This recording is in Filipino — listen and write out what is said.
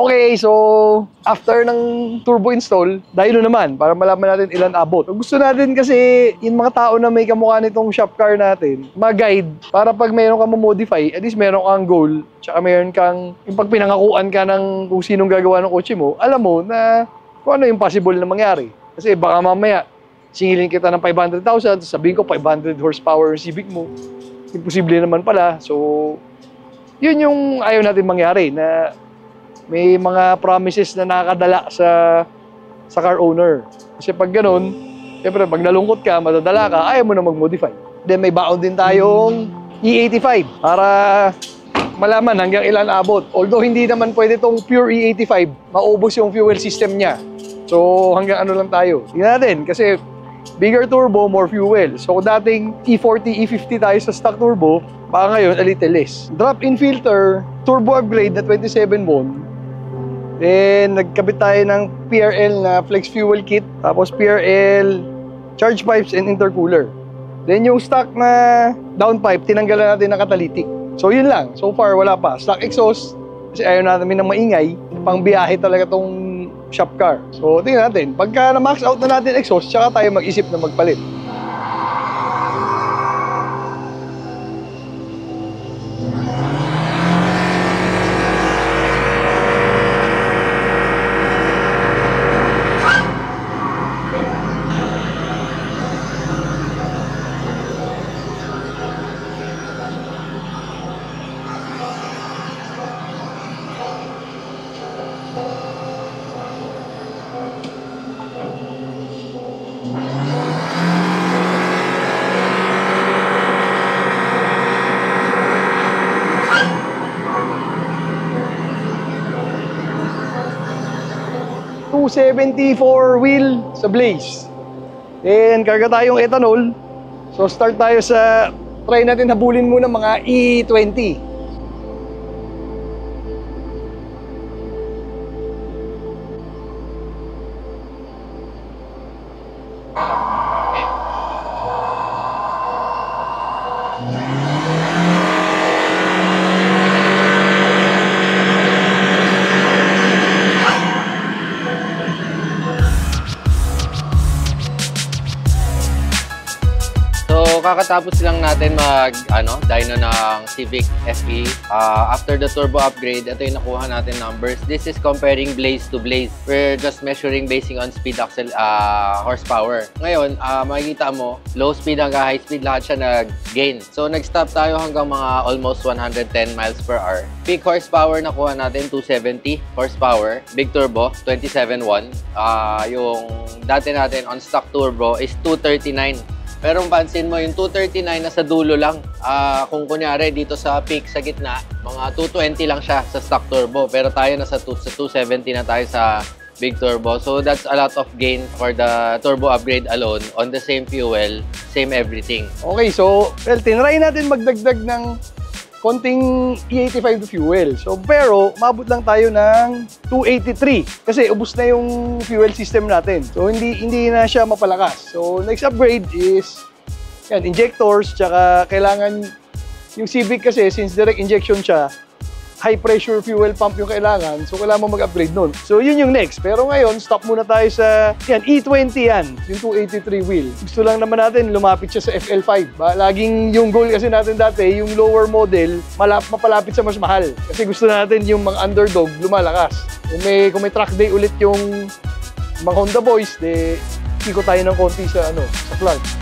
Okay, so after ng turbo install, dahil naman para malaman natin ilan abot. Gusto natin kasi yung mga tao na may kamukha nitong shop car natin, mag-guide para pag mayroon ka modify, at least meron kang goal, tsaka meron kang, yung pag pinangakuan ka ng kung sinong gagawa ng kotse mo, alam mo na kung ano yung possible na mangyari. Kasi baka mamaya, singilin kita ng 500,000, sabihin ko 500 horsepower yung Civic mo. Imposible naman pala. So, yun yung ayaw natin mangyari na may mga promises na nakakadala sa sa car owner. Kasi pag ganun, siyempre pag nalungkot ka, madadala ka, ayaw mo na mag-modify. Then may baon din tayong E85 para malaman hanggang ilan abot. Although hindi naman pwede tong pure E85, maubos yung fuel system niya. So hanggang ano lang tayo. Tingnan natin kasi bigger turbo, more fuel. So dating E40, E50 tayo sa stock turbo, baka ngayon a little less. Drop-in filter, turbo upgrade na 27 won. Then nagkabit tayo ng PRL na flex fuel kit, tapos PRL charge pipes and intercooler. Then yung stock na downpipe, tinanggalan natin ng catalytic. So yun lang. So far, wala pa. Stock exhaust, kasi ayaw namin ng maingay. Pang biyahe talaga tong shop car. So tingnan natin. Pagka na-max out na natin exhaust, tsaka tayo mag-isip na magpalit. .274 wheel sa Blaze. Then, karga tayong ethanol. So, start tayo sa, try natin habulin muna mga E20. So, kakatapos lang natin mag, ano, dyno ng Civic FE. Ah, after the turbo upgrade, ito yung nakuha natin numbers. This is comparing Blaze to Blaze. We're just measuring basing on speed axle ah, horsepower. Ngayon, ah, makikita mo, low speed hanggang high speed, lahat siya nag-gain. So, nag-stop tayo hanggang mga almost 110 miles per hour. Peak horsepower nakuha natin, 270 horsepower. Big turbo, 27.1. Ah, yung dati natin on stock turbo is 239. Pero pansin mo, yung 239 nasa dulo lang. Ah, kung kunyari dito sa peak sa gitna, mga 220 lang siya sa stock turbo. Pero tayo nasa sa 270 na tayo sa big turbo. So that's a lot of gain for the turbo upgrade alone on the same fuel, same everything. Okay, so, well, tinry natin magdagdag ng konting E85 to fuel. So, pero, mabot lang tayo ng 283 kasi ubos na yung fuel system natin. So, hindi hindi na siya mapalakas. So, next upgrade is yan, injectors, tsaka kailangan yung Civic kasi since direct injection siya, high pressure fuel pump yung kailangan, so kailangan mo mag-upgrade nun. So yun yung next. Pero ngayon, stop muna tayo sa yan, E20 yan, yung 283 wheel. Gusto lang naman natin lumapit siya sa FL5. Ba, laging yung goal kasi natin dati, yung lower model, malap, mapalapit sa mas mahal. Kasi gusto natin yung mga underdog lumalakas. Kung may, kung may track day ulit yung mga Honda Boys, de, ikot tayo ng konti sa, ano, sa Clark.